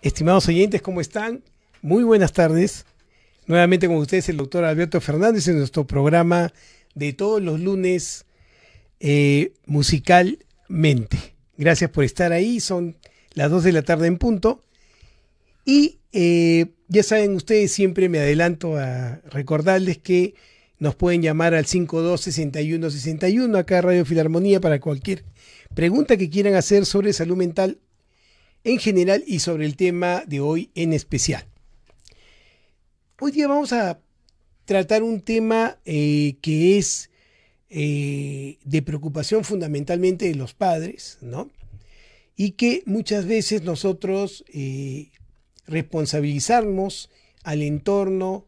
Estimados oyentes, ¿cómo están? Muy buenas tardes. Nuevamente con ustedes el doctor Alberto Fernández en nuestro programa de todos los lunes eh, musicalmente. Gracias por estar ahí, son las 2 de la tarde en punto. Y eh, ya saben ustedes, siempre me adelanto a recordarles que nos pueden llamar al 526161 acá Radio Filarmonía para cualquier pregunta que quieran hacer sobre salud mental en general y sobre el tema de hoy en especial. Hoy día vamos a tratar un tema eh, que es eh, de preocupación fundamentalmente de los padres, ¿no? Y que muchas veces nosotros eh, responsabilizamos al entorno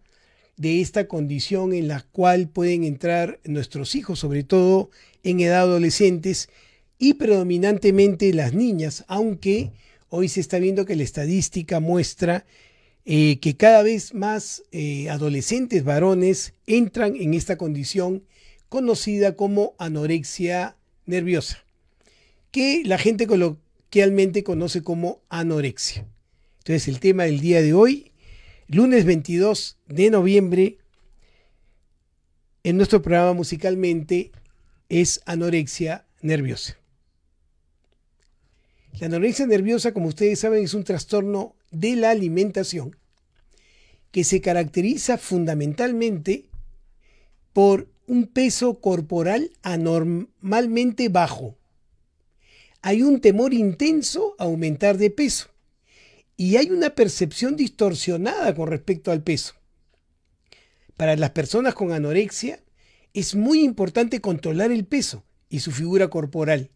de esta condición en la cual pueden entrar nuestros hijos, sobre todo en edad adolescentes y predominantemente las niñas, aunque Hoy se está viendo que la estadística muestra eh, que cada vez más eh, adolescentes varones entran en esta condición conocida como anorexia nerviosa, que la gente coloquialmente conoce como anorexia. Entonces el tema del día de hoy, lunes 22 de noviembre, en nuestro programa musicalmente es anorexia nerviosa. La anorexia nerviosa, como ustedes saben, es un trastorno de la alimentación que se caracteriza fundamentalmente por un peso corporal anormalmente bajo. Hay un temor intenso a aumentar de peso y hay una percepción distorsionada con respecto al peso. Para las personas con anorexia es muy importante controlar el peso y su figura corporal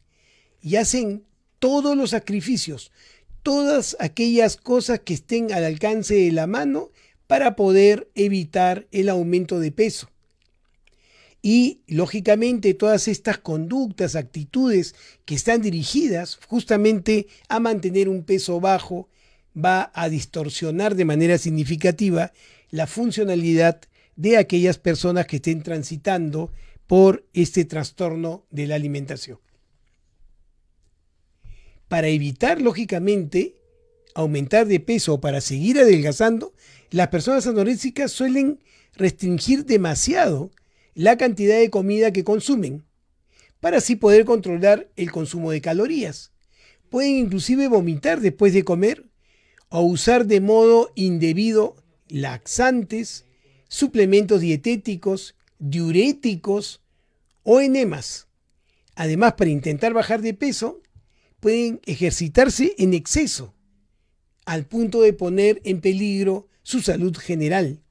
y hacen todos los sacrificios, todas aquellas cosas que estén al alcance de la mano para poder evitar el aumento de peso. Y lógicamente todas estas conductas, actitudes que están dirigidas justamente a mantener un peso bajo, va a distorsionar de manera significativa la funcionalidad de aquellas personas que estén transitando por este trastorno de la alimentación para evitar, lógicamente, aumentar de peso o para seguir adelgazando, las personas anoréxicas suelen restringir demasiado la cantidad de comida que consumen, para así poder controlar el consumo de calorías. Pueden inclusive vomitar después de comer o usar de modo indebido laxantes, suplementos dietéticos, diuréticos o enemas. Además, para intentar bajar de peso, pueden ejercitarse en exceso, al punto de poner en peligro su salud general.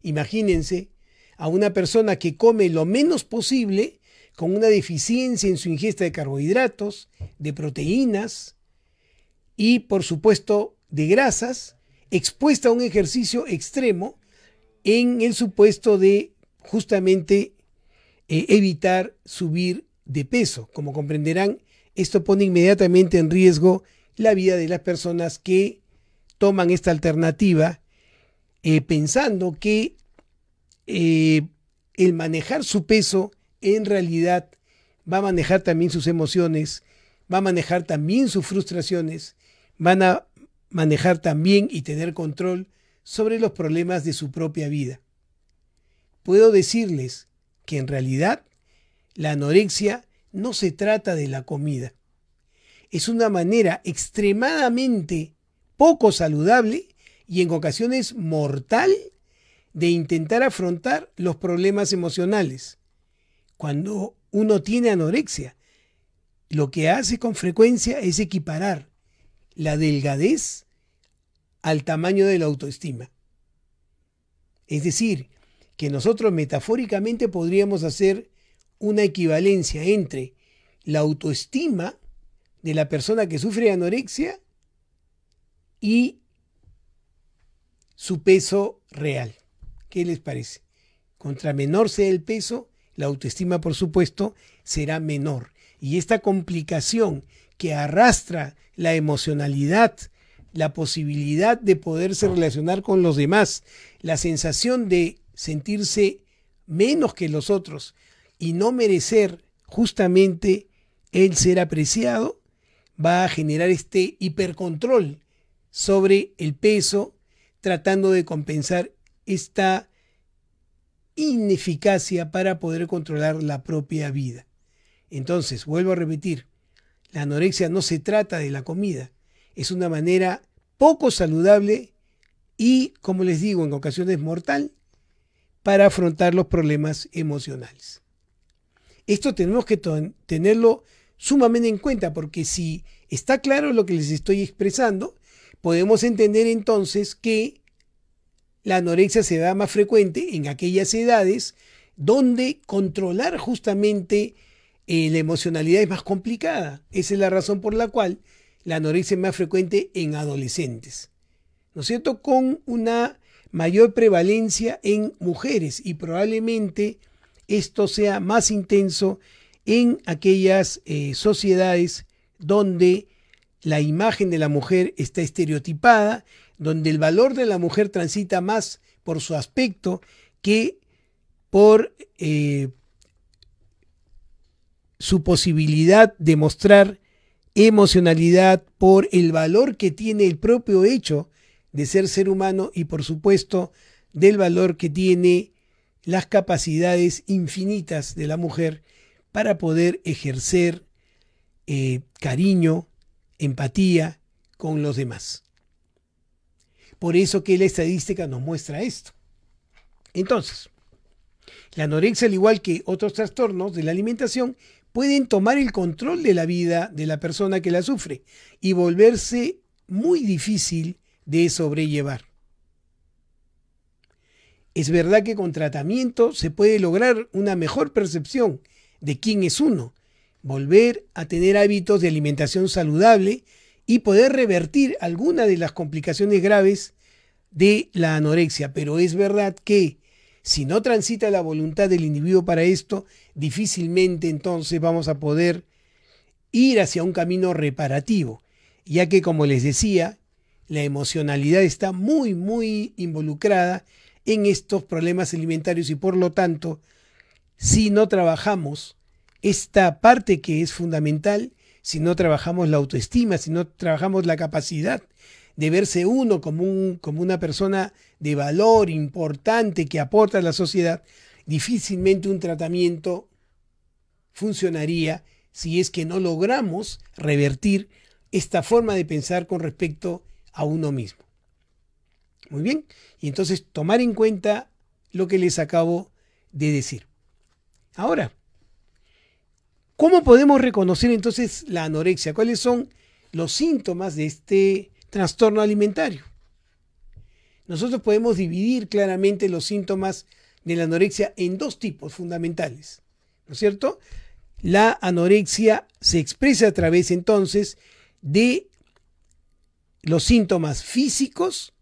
Imagínense a una persona que come lo menos posible con una deficiencia en su ingesta de carbohidratos, de proteínas y por supuesto de grasas, expuesta a un ejercicio extremo en el supuesto de justamente eh, evitar subir de peso. Como comprenderán, esto pone inmediatamente en riesgo la vida de las personas que toman esta alternativa eh, pensando que eh, el manejar su peso en realidad va a manejar también sus emociones, va a manejar también sus frustraciones, van a manejar también y tener control sobre los problemas de su propia vida. Puedo decirles que en realidad la anorexia no se trata de la comida. Es una manera extremadamente poco saludable y en ocasiones mortal de intentar afrontar los problemas emocionales. Cuando uno tiene anorexia, lo que hace con frecuencia es equiparar la delgadez al tamaño de la autoestima. Es decir, que nosotros metafóricamente podríamos hacer una equivalencia entre la autoestima de la persona que sufre anorexia y su peso real. ¿Qué les parece? Contra menor sea el peso, la autoestima, por supuesto, será menor. Y esta complicación que arrastra la emocionalidad, la posibilidad de poderse relacionar con los demás, la sensación de sentirse menos que los otros, y no merecer justamente el ser apreciado, va a generar este hipercontrol sobre el peso, tratando de compensar esta ineficacia para poder controlar la propia vida. Entonces, vuelvo a repetir, la anorexia no se trata de la comida, es una manera poco saludable y, como les digo, en ocasiones mortal para afrontar los problemas emocionales. Esto tenemos que tenerlo sumamente en cuenta porque si está claro lo que les estoy expresando, podemos entender entonces que la anorexia se da más frecuente en aquellas edades donde controlar justamente eh, la emocionalidad es más complicada. Esa es la razón por la cual la anorexia es más frecuente en adolescentes. ¿No es cierto? Con una mayor prevalencia en mujeres y probablemente esto sea más intenso en aquellas eh, sociedades donde la imagen de la mujer está estereotipada, donde el valor de la mujer transita más por su aspecto que por eh, su posibilidad de mostrar emocionalidad, por el valor que tiene el propio hecho de ser ser humano y por supuesto del valor que tiene las capacidades infinitas de la mujer para poder ejercer eh, cariño, empatía con los demás. Por eso que la estadística nos muestra esto. Entonces, la anorexia, al igual que otros trastornos de la alimentación, pueden tomar el control de la vida de la persona que la sufre y volverse muy difícil de sobrellevar. Es verdad que con tratamiento se puede lograr una mejor percepción de quién es uno, volver a tener hábitos de alimentación saludable y poder revertir algunas de las complicaciones graves de la anorexia. Pero es verdad que si no transita la voluntad del individuo para esto, difícilmente entonces vamos a poder ir hacia un camino reparativo, ya que como les decía, la emocionalidad está muy, muy involucrada en estos problemas alimentarios y por lo tanto, si no trabajamos esta parte que es fundamental, si no trabajamos la autoestima, si no trabajamos la capacidad de verse uno como, un, como una persona de valor importante que aporta a la sociedad, difícilmente un tratamiento funcionaría si es que no logramos revertir esta forma de pensar con respecto a uno mismo. Muy bien, y entonces tomar en cuenta lo que les acabo de decir. Ahora, ¿Cómo podemos reconocer entonces la anorexia? ¿Cuáles son los síntomas de este trastorno alimentario? Nosotros podemos dividir claramente los síntomas de la anorexia en dos tipos fundamentales, ¿no es cierto? La anorexia se expresa a través entonces de los síntomas físicos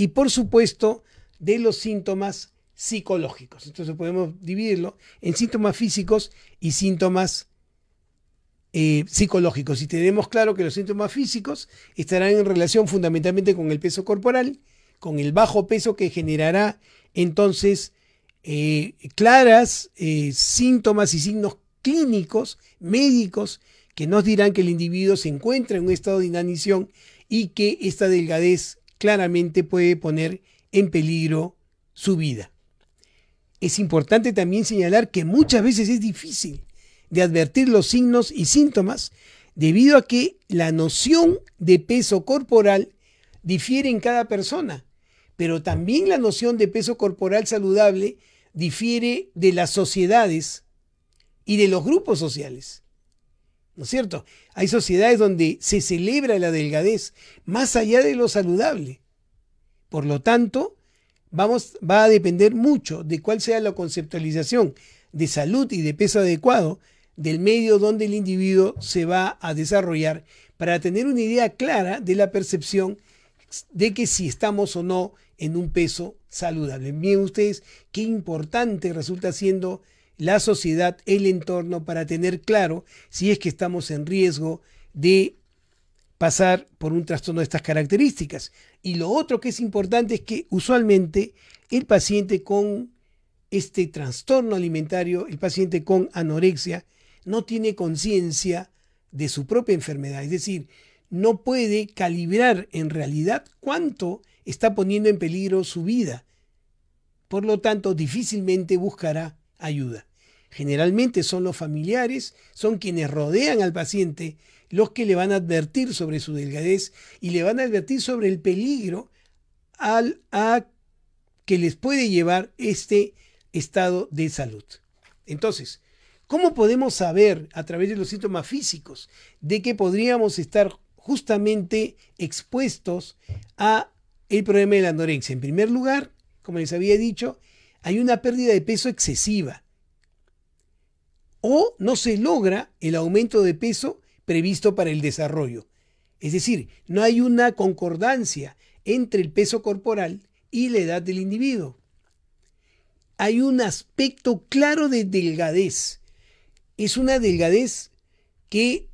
y por supuesto de los síntomas psicológicos. Entonces podemos dividirlo en síntomas físicos y síntomas eh, psicológicos. Y tenemos claro que los síntomas físicos estarán en relación fundamentalmente con el peso corporal, con el bajo peso que generará entonces eh, claras eh, síntomas y signos clínicos, médicos, que nos dirán que el individuo se encuentra en un estado de inanición y que esta delgadez claramente puede poner en peligro su vida. Es importante también señalar que muchas veces es difícil de advertir los signos y síntomas debido a que la noción de peso corporal difiere en cada persona, pero también la noción de peso corporal saludable difiere de las sociedades y de los grupos sociales. ¿No es cierto? Hay sociedades donde se celebra la delgadez más allá de lo saludable. Por lo tanto, vamos, va a depender mucho de cuál sea la conceptualización de salud y de peso adecuado del medio donde el individuo se va a desarrollar para tener una idea clara de la percepción de que si estamos o no en un peso saludable. Miren ustedes qué importante resulta siendo la sociedad, el entorno, para tener claro si es que estamos en riesgo de pasar por un trastorno de estas características. Y lo otro que es importante es que usualmente el paciente con este trastorno alimentario, el paciente con anorexia, no tiene conciencia de su propia enfermedad. Es decir, no puede calibrar en realidad cuánto está poniendo en peligro su vida. Por lo tanto, difícilmente buscará ayuda. Generalmente son los familiares, son quienes rodean al paciente los que le van a advertir sobre su delgadez y le van a advertir sobre el peligro al, que les puede llevar este estado de salud. Entonces, ¿cómo podemos saber a través de los síntomas físicos de que podríamos estar justamente expuestos a el problema de la anorexia? En primer lugar, como les había dicho, hay una pérdida de peso excesiva o no se logra el aumento de peso previsto para el desarrollo. Es decir, no hay una concordancia entre el peso corporal y la edad del individuo. Hay un aspecto claro de delgadez. Es una delgadez que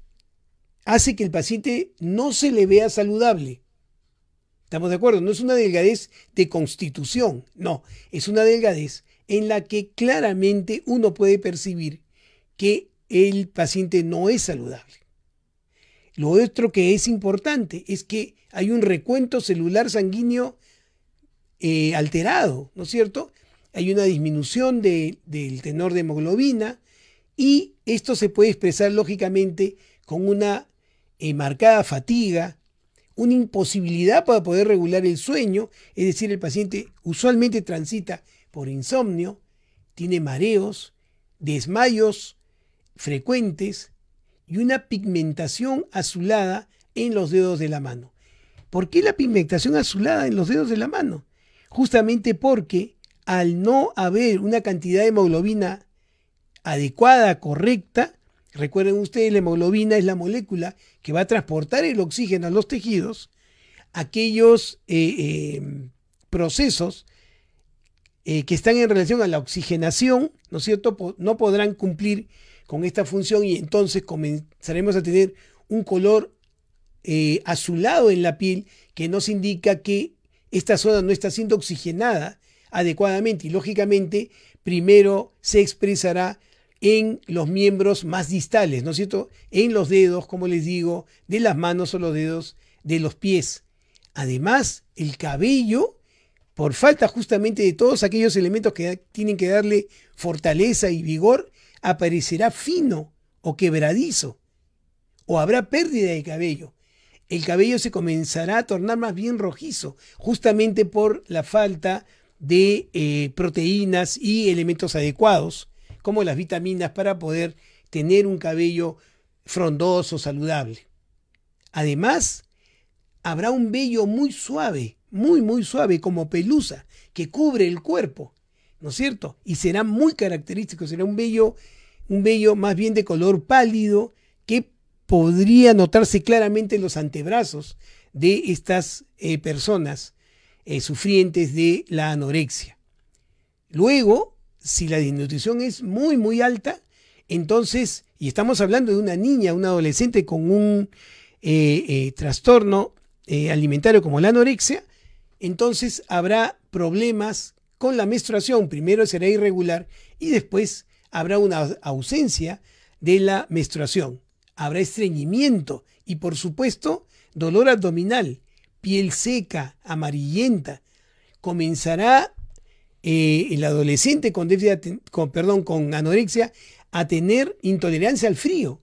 hace que el paciente no se le vea saludable. ¿Estamos de acuerdo? No es una delgadez de constitución, no, es una delgadez en la que claramente uno puede percibir que el paciente no es saludable. Lo otro que es importante es que hay un recuento celular sanguíneo eh, alterado, ¿no es cierto? Hay una disminución del tenor de hemoglobina y esto se puede expresar lógicamente con una eh, marcada fatiga, una imposibilidad para poder regular el sueño, es decir, el paciente usualmente transita por insomnio, tiene mareos, desmayos frecuentes y una pigmentación azulada en los dedos de la mano. ¿Por qué la pigmentación azulada en los dedos de la mano? Justamente porque al no haber una cantidad de hemoglobina adecuada, correcta, recuerden ustedes, la hemoglobina es la molécula que va a transportar el oxígeno a los tejidos, aquellos eh, eh, procesos eh, que están en relación a la oxigenación, ¿no es cierto?, no podrán cumplir con esta función y entonces comenzaremos a tener un color eh, azulado en la piel que nos indica que esta zona no está siendo oxigenada adecuadamente y lógicamente primero se expresará en los miembros más distales, ¿no es cierto? En los dedos, como les digo, de las manos o los dedos de los pies. Además, el cabello, por falta justamente de todos aquellos elementos que tienen que darle fortaleza y vigor, aparecerá fino o quebradizo, o habrá pérdida de cabello. El cabello se comenzará a tornar más bien rojizo, justamente por la falta de eh, proteínas y elementos adecuados, como las vitaminas, para poder tener un cabello frondoso, saludable. Además, habrá un vello muy suave, muy, muy suave, como pelusa, que cubre el cuerpo, ¿no es cierto? Y será muy característico, será un vello un más bien de color pálido que podría notarse claramente en los antebrazos de estas eh, personas eh, sufrientes de la anorexia. Luego, si la desnutrición es muy, muy alta, entonces, y estamos hablando de una niña, una adolescente con un eh, trastorno alimentario como la anorexia, entonces habrá problemas con la menstruación. Primero será irregular y después habrá una ausencia de la menstruación, habrá estreñimiento y por supuesto dolor abdominal, piel seca, amarillenta. Comenzará eh, el adolescente con, con, perdón, con anorexia a tener intolerancia al frío,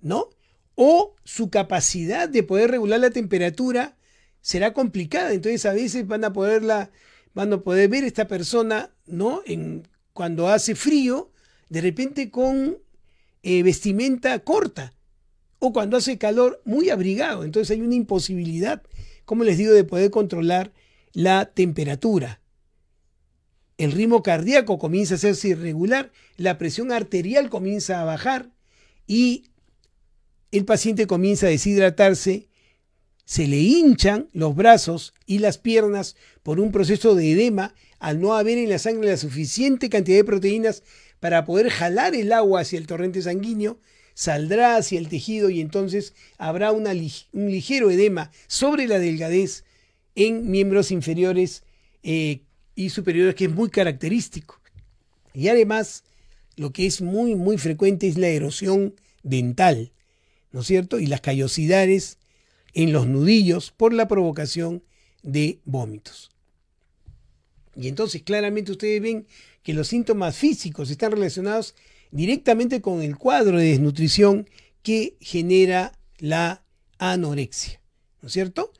¿no? O su capacidad de poder regular la temperatura será complicada. Entonces a veces van a poderla, van a poder ver esta persona, ¿no? En cuando hace frío, de repente con eh, vestimenta corta, o cuando hace calor muy abrigado. Entonces hay una imposibilidad, como les digo, de poder controlar la temperatura. El ritmo cardíaco comienza a hacerse irregular, la presión arterial comienza a bajar y el paciente comienza a deshidratarse, se le hinchan los brazos y las piernas por un proceso de edema al no haber en la sangre la suficiente cantidad de proteínas para poder jalar el agua hacia el torrente sanguíneo, saldrá hacia el tejido y entonces habrá un ligero edema sobre la delgadez en miembros inferiores eh, y superiores que es muy característico. Y además, lo que es muy, muy frecuente es la erosión dental. ¿no es cierto? Y las callosidades en los nudillos por la provocación de vómitos. Y entonces claramente ustedes ven que los síntomas físicos están relacionados directamente con el cuadro de desnutrición que genera la anorexia, ¿no es cierto?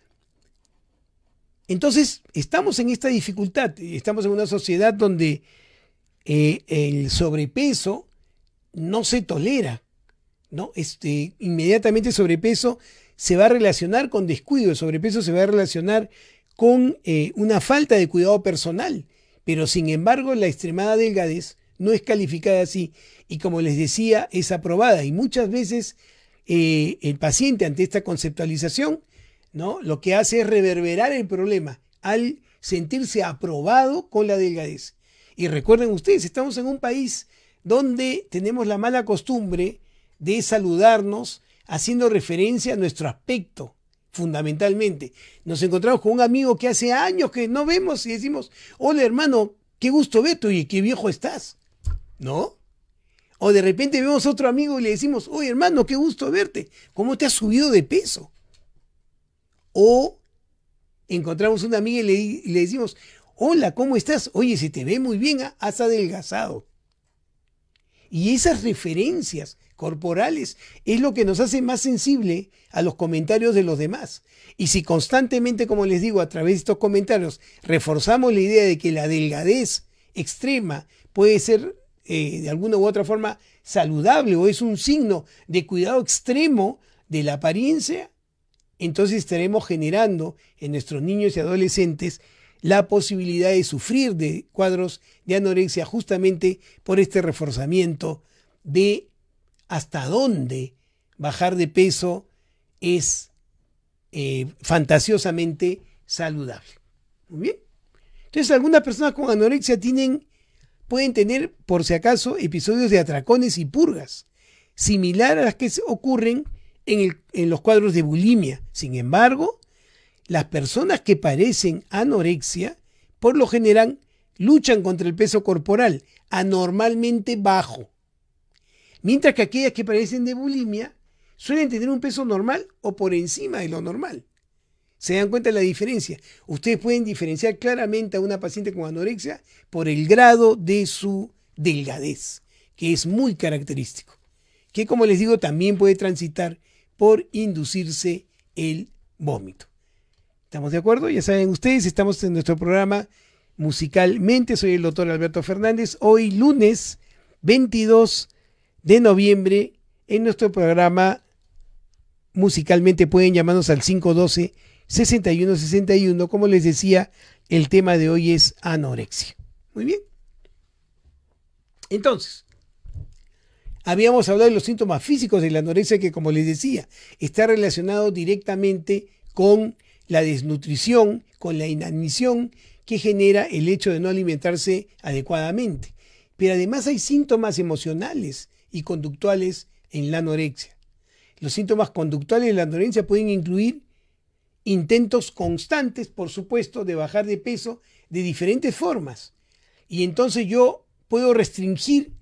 Entonces, estamos en esta dificultad, estamos en una sociedad donde eh, el sobrepeso no se tolera, ¿no? Este, inmediatamente sobrepeso se va a relacionar con descuido, el sobrepeso se va a relacionar con eh, una falta de cuidado personal, pero sin embargo la extremada delgadez no es calificada así y como les decía es aprobada y muchas veces eh, el paciente ante esta conceptualización ¿no? lo que hace es reverberar el problema al sentirse aprobado con la delgadez. Y recuerden ustedes, estamos en un país donde tenemos la mala costumbre de saludarnos haciendo referencia a nuestro aspecto, fundamentalmente. Nos encontramos con un amigo que hace años que no vemos y decimos, hola hermano, qué gusto verte y qué viejo estás. ¿No? O de repente vemos a otro amigo y le decimos, oye hermano, qué gusto verte, ¿cómo te has subido de peso? O encontramos una amiga y le, decimos, hola, ¿cómo estás? Oye, se te ve muy bien, ¿ah? has adelgazado. Y esas referencias corporales es lo que nos hace más sensible a los comentarios de los demás. Y si constantemente, como les digo, a través de estos comentarios reforzamos la idea de que la delgadez extrema puede ser eh, de alguna u otra forma saludable o es un signo de cuidado extremo de la apariencia, entonces estaremos generando en nuestros niños y adolescentes la posibilidad de sufrir de cuadros de anorexia justamente por este reforzamiento de hasta dónde bajar de peso es eh, fantasiosamente saludable. Muy bien. Entonces, algunas personas con anorexia tienen, pueden tener, por si acaso, episodios de atracones y purgas, similar a las que ocurren en, en los cuadros de bulimia. Sin embargo, las personas que parecen anorexia, por lo general, luchan contra el peso corporal anormalmente bajo mientras que aquellas que padecen de bulimia suelen tener un peso normal o por encima de lo normal. ¿Se dan cuenta de la diferencia? Ustedes pueden diferenciar claramente a una paciente con anorexia por el grado de su delgadez, que es muy característico, que como les digo también puede transitar por inducirse el vómito. ¿Estamos de acuerdo? Ya saben ustedes, estamos en nuestro programa musicalmente. Soy el doctor Alberto Fernández. Hoy lunes 22 de noviembre en nuestro programa musicalmente pueden llamarnos al 512-6161. Como les decía, el tema de hoy es anorexia. Muy bien. Entonces, habíamos hablado de los síntomas físicos de la anorexia que, como les decía, está relacionado directamente con la desnutrición, con la inanición que genera el hecho de no alimentarse adecuadamente. Pero además hay síntomas emocionales y conductuales en la anorexia. Los síntomas conductuales de la anorexia pueden incluir intentos constantes, por supuesto, de bajar de peso de diferentes formas. Y entonces yo puedo restringir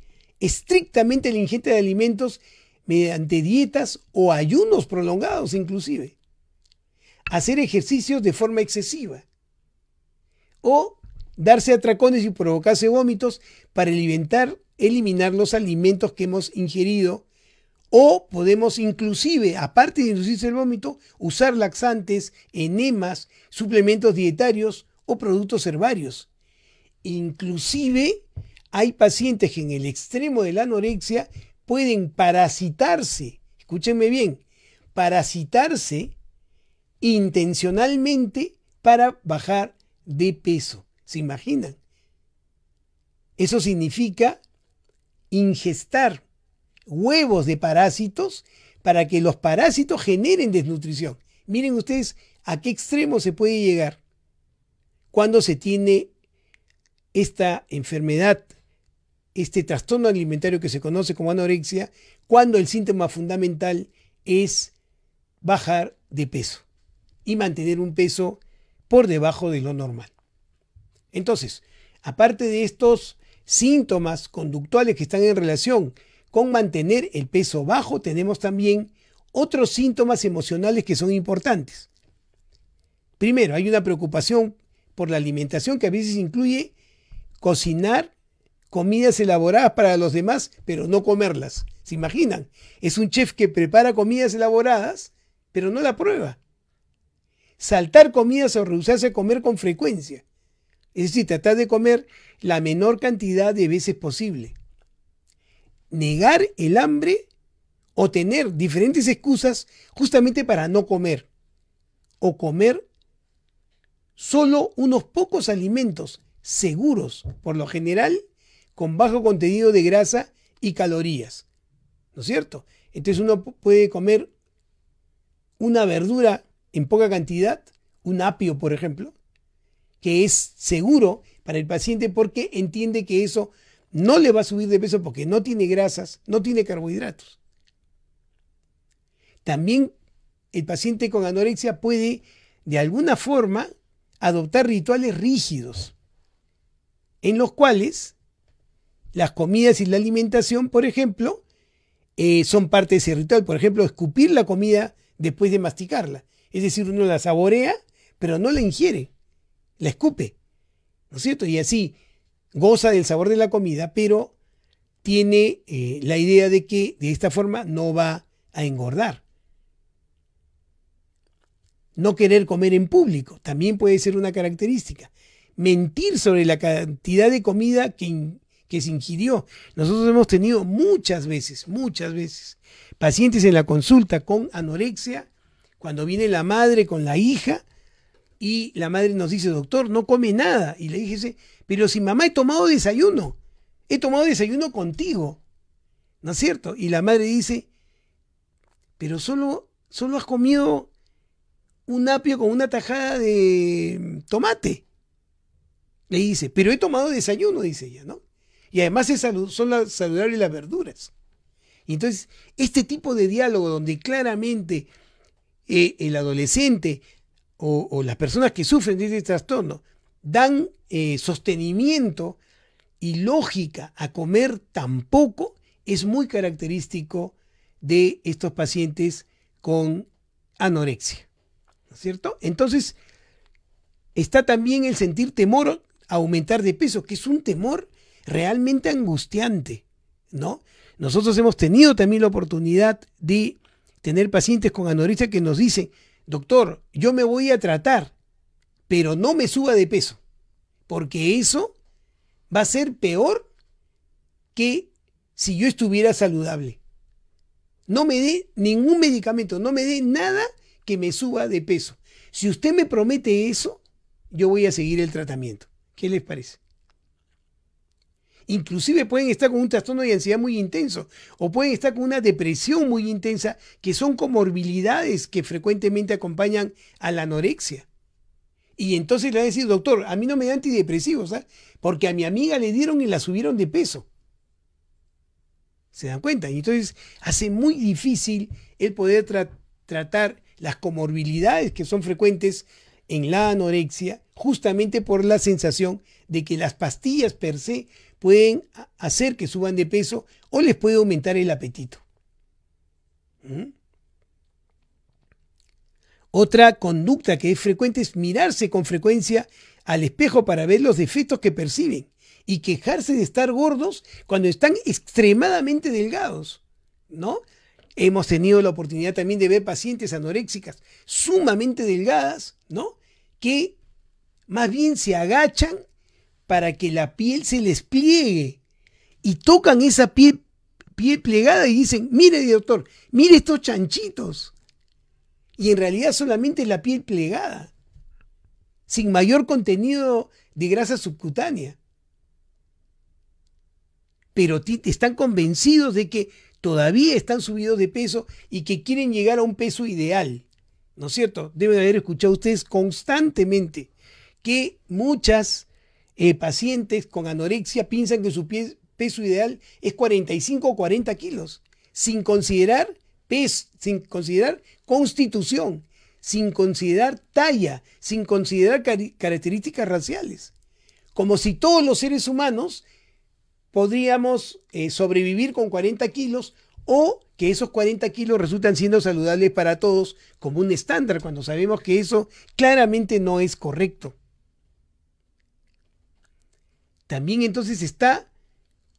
estrictamente la ingesta de alimentos mediante dietas o ayunos prolongados inclusive. Hacer ejercicios de forma excesiva. O darse atracones y provocarse vómitos para alimentar eliminar los alimentos que hemos ingerido o podemos inclusive, aparte de inducirse el vómito, usar laxantes, enemas, suplementos dietarios o productos herbarios. Inclusive hay pacientes que en el extremo de la anorexia pueden parasitarse, escúchenme bien, parasitarse intencionalmente para bajar de peso. ¿Se imaginan? Eso significa ingestar huevos de parásitos para que los parásitos generen desnutrición. Miren ustedes a qué extremo se puede llegar cuando se tiene esta enfermedad, este trastorno alimentario que se conoce como anorexia, cuando el síntoma fundamental es bajar de peso y mantener un peso por debajo de lo normal. Entonces, aparte de estos síntomas conductuales que están en relación con mantener el peso bajo, tenemos también otros síntomas emocionales que son importantes. Primero, hay una preocupación por la alimentación que a veces incluye cocinar comidas elaboradas para los demás, pero no comerlas. ¿Se imaginan? Es un chef que prepara comidas elaboradas, pero no la prueba. Saltar comidas o rehusarse a comer con frecuencia. Es decir, tratar de comer la menor cantidad de veces posible. Negar el hambre o tener diferentes excusas justamente para no comer. O comer solo unos pocos alimentos seguros, por lo general, con bajo contenido de grasa y calorías. ¿No es cierto? Entonces uno puede comer una verdura en poca cantidad, un apio, por ejemplo, que es seguro para el paciente porque entiende que eso no le va a subir de peso porque no tiene grasas, no tiene carbohidratos. También el paciente con anorexia puede de alguna forma adoptar rituales rígidos en los cuales las comidas y la alimentación, por ejemplo, eh, son parte de ese ritual. Por ejemplo, escupir la comida después de masticarla. Es decir, uno la saborea, pero no la ingiere, la escupe. ¿No es cierto? Y así goza del sabor de la comida, pero tiene eh, la idea de que de esta forma no va a engordar. No querer comer en público también puede ser una característica. Mentir sobre la cantidad de comida que, que se ingirió. Nosotros hemos tenido muchas veces, muchas veces, pacientes en la consulta con anorexia, cuando viene la madre con la hija y la madre nos dice, doctor, no come nada. Y le dije, pero si mamá he tomado desayuno, he tomado desayuno contigo, ¿no es cierto? Y la madre dice, pero solo, solo has comido un apio con una tajada de tomate. Le dice, pero he tomado desayuno, dice ella, ¿no? Y además es son saludables las verduras. Y entonces, este tipo de diálogo donde claramente eh, el adolescente o, las personas que sufren de este trastorno dan eh, sostenimiento y lógica a comer tan poco, es muy característico de estos pacientes con anorexia. ¿No es cierto? Entonces, está también el sentir temor a aumentar de peso, que es un temor realmente angustiante, ¿no? Nosotros hemos tenido también la oportunidad de tener pacientes con anorexia que nos dicen, doctor, yo me voy a tratar, pero no me suba de peso, porque eso va a ser peor que si yo estuviera saludable. No me dé ningún medicamento, no me dé nada que me suba de peso. Si usted me promete eso, yo voy a seguir el tratamiento. ¿Qué les parece? Inclusive pueden estar con un trastorno de ansiedad muy intenso o pueden estar con una depresión muy intensa, que son comorbilidades que frecuentemente acompañan a la anorexia. Y entonces le van a decir, doctor, a mí no me da antidepresivos, ¿ah? porque a mi amiga le dieron y la subieron de peso. ¿Se dan cuenta? Y entonces hace muy difícil el poder tratar las comorbilidades que son frecuentes en la anorexia, justamente por la sensación de que las pastillas per se pueden hacer que suban de peso o les puede aumentar el apetito. ¿Mm? Otra conducta que es frecuente es mirarse con frecuencia al espejo para ver los defectos que perciben y quejarse de estar gordos cuando están extremadamente delgados, ¿no? Hemos tenido la oportunidad también de ver pacientes anoréxicas sumamente delgadas, ¿no? Que más bien se agachan para que la piel se les pliegue. Y tocan esa piel, piel plegada y dicen, mire doctor, mire estos chanchitos. Y en realidad solamente la piel plegada, sin mayor contenido de grasa subcutánea. Pero están convencidos de que todavía están subidos de peso y que quieren llegar a un peso ideal. ¿No es cierto? Deben haber escuchado ustedes constantemente que muchas eh, pacientes con anorexia piensan que su peso ideal es 45 o 40 kilos, sin considerar peso, sin considerar constitución, sin considerar talla, sin considerar características raciales. Como si todos los seres humanos podríamos eh, sobrevivir con 40 kilos o que esos 40 kilos resultan siendo saludables para todos como un estándar, cuando sabemos que eso claramente no es correcto. También entonces está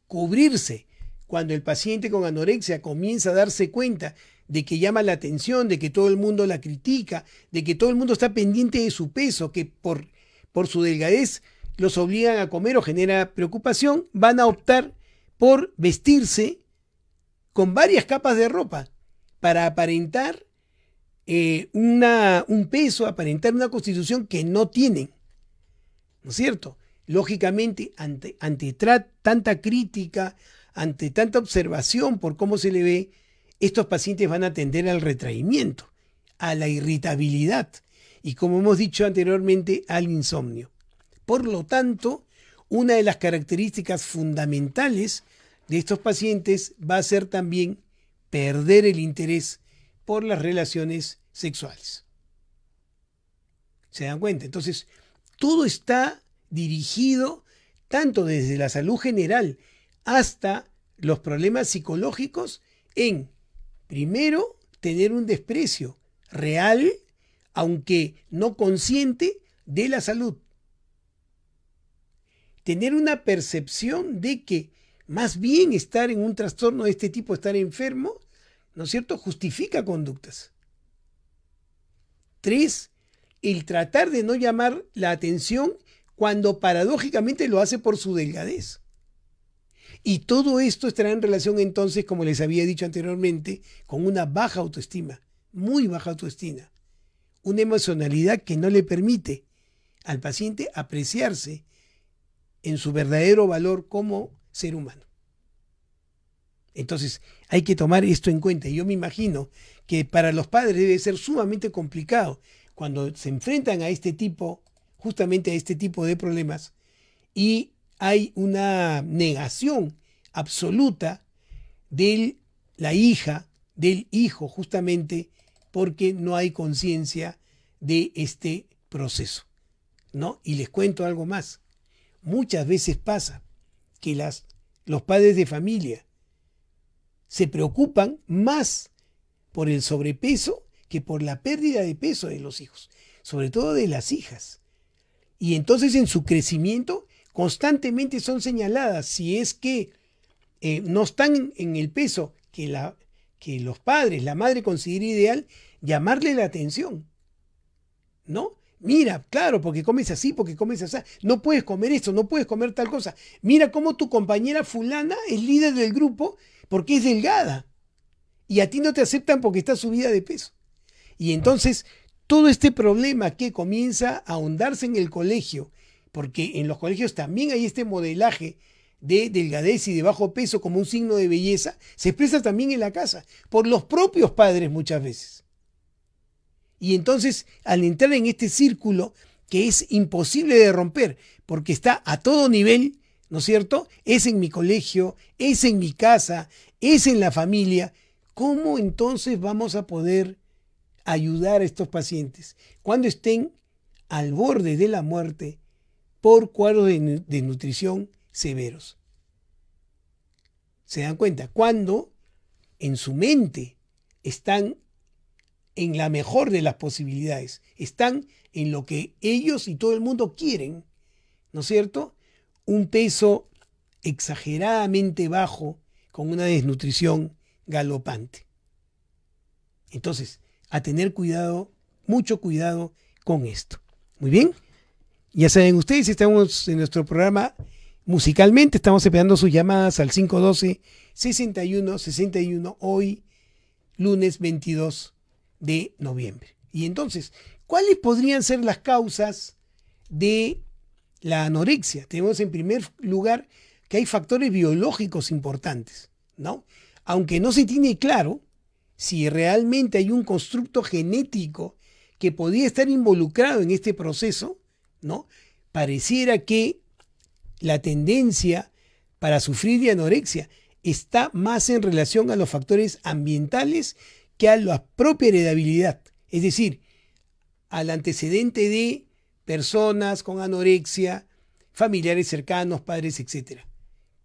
cubrirse. Cuando el paciente con anorexia comienza a darse cuenta de que llama la atención, de que todo el mundo la critica, de que todo el mundo está pendiente de su peso, que por, por su delgadez los obligan a comer o genera preocupación, van a optar por vestirse con varias capas de ropa para aparentar eh, una, un peso, aparentar una constitución que no tienen. ¿No es cierto? Lógicamente, ante, ante tanta crítica, ante tanta observación por cómo se le ve, estos pacientes van a tender al retraimiento, a la irritabilidad y, como hemos dicho anteriormente, al insomnio. Por lo tanto, una de las características fundamentales de estos pacientes va a ser también perder el interés por las relaciones sexuales. ¿Se dan cuenta? Entonces, todo está dirigido tanto desde la salud general hasta los problemas psicológicos en, primero, tener un desprecio real, aunque no consciente, de la salud. Tener una percepción de que más bien estar en un trastorno de este tipo, estar enfermo, ¿no es cierto?, justifica conductas. Tres, el tratar de no llamar la atención cuando paradójicamente lo hace por su delgadez. Y todo esto estará en relación entonces, como les había dicho anteriormente, con una baja autoestima, muy baja autoestima, una emocionalidad que no le permite al paciente apreciarse en su verdadero valor como ser humano. Entonces, hay que tomar esto en cuenta. Yo me imagino que para los padres debe ser sumamente complicado cuando se enfrentan a este tipo, justamente a este tipo de problemas, y hay una negación absoluta de la hija, del hijo, justamente porque no hay conciencia de este proceso. ¿No? Y les cuento algo más. Muchas veces pasa que las, los padres de familia se preocupan más por el sobrepeso que por la pérdida de peso de los hijos, sobre todo de las hijas. Y entonces en su crecimiento constantemente son señaladas si es que eh, no están en el peso que, la, que los padres, la madre considera ideal, llamarle la atención. ¿No? Mira, claro, porque comes así, porque comes así. No puedes comer esto, no puedes comer tal cosa. Mira cómo tu compañera fulana es líder del grupo porque es delgada. Y a ti no te aceptan porque estás subida de peso. Y entonces todo este problema que comienza a ahondarse en el colegio, porque en los colegios también hay este modelaje de delgadez y de bajo peso como un signo de belleza, se expresa también en la casa, por los propios padres muchas veces. Y entonces, al entrar en este círculo que es imposible de romper, porque está a todo nivel, ¿no es cierto? Es en mi colegio, es en mi casa, es en la familia. ¿Cómo entonces vamos a poder ayudar a estos pacientes cuando estén al borde de la muerte por cuadros de, de nutrición severos? ¿Se dan cuenta? Cuando en su mente están en la mejor de las posibilidades, están en lo que ellos y todo el mundo quieren, ¿no es cierto? Un peso exageradamente bajo con una desnutrición galopante. Entonces, a tener cuidado, mucho cuidado con esto. Muy bien. Ya saben ustedes, estamos en nuestro programa musicalmente, estamos esperando sus llamadas al 512 61 61 hoy lunes 22 de noviembre. Y entonces, ¿cuáles podrían ser las causas de la anorexia? Tenemos en primer lugar que hay factores biológicos importantes, ¿no? Aunque no se tiene claro si realmente hay un constructo genético que podría estar involucrado en este proceso, ¿no? Pareciera que la tendencia para sufrir de anorexia está más en relación a los factores ambientales que a la propia heredabilidad, es decir, al antecedente de personas con anorexia, familiares cercanos, padres, etc.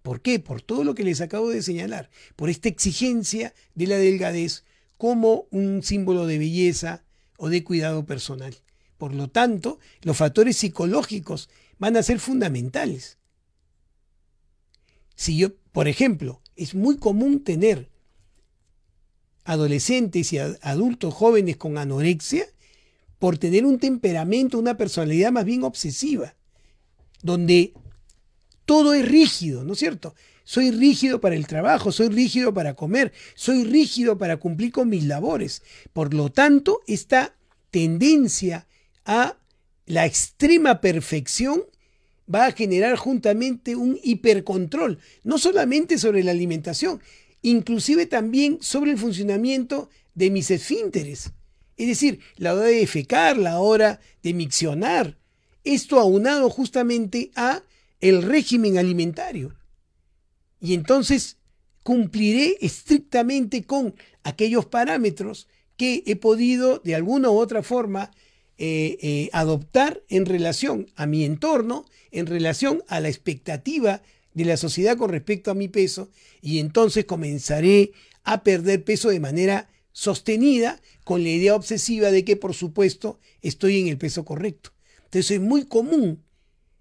¿Por qué? Por todo lo que les acabo de señalar, por esta exigencia de la delgadez como un símbolo de belleza o de cuidado personal. Por lo tanto, los factores psicológicos van a ser fundamentales. Si yo, por ejemplo, es muy común tener adolescentes y adultos jóvenes con anorexia por tener un temperamento, una personalidad más bien obsesiva, donde todo es rígido, ¿no es cierto? Soy rígido para el trabajo, soy rígido para comer, soy rígido para cumplir con mis labores. Por lo tanto, esta tendencia a la extrema perfección va a generar juntamente un hipercontrol, no solamente sobre la alimentación, inclusive también sobre el funcionamiento de mis esfínteres. Es decir, la hora de defecar, la hora de miccionar. Esto aunado justamente a el régimen alimentario. Y entonces cumpliré estrictamente con aquellos parámetros que he podido de alguna u otra forma eh, eh, adoptar en relación a mi entorno, en relación a la expectativa de la sociedad con respecto a mi peso, y entonces comenzaré a perder peso de manera sostenida con la idea obsesiva de que por supuesto estoy en el peso correcto. Entonces es muy común